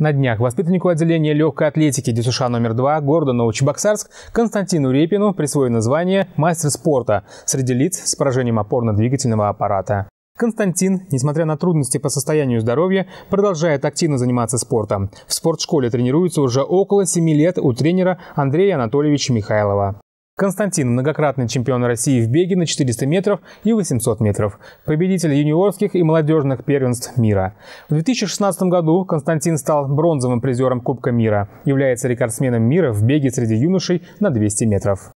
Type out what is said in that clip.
На днях воспитаннику отделения легкой атлетики ДЮСШ номер 2 города Новочебоксарск Константину Репину присвоено звание «Мастер спорта» среди лиц с поражением опорно-двигательного аппарата. Константин, несмотря на трудности по состоянию здоровья, продолжает активно заниматься спортом. В спортшколе тренируется уже около 7 лет у тренера Андрея Анатольевича Михайлова. Константин – многократный чемпион России в беге на 400 метров и 800 метров, победитель юниорских и молодежных первенств мира. В 2016 году Константин стал бронзовым призером Кубка мира, является рекордсменом мира в беге среди юношей на 200 метров.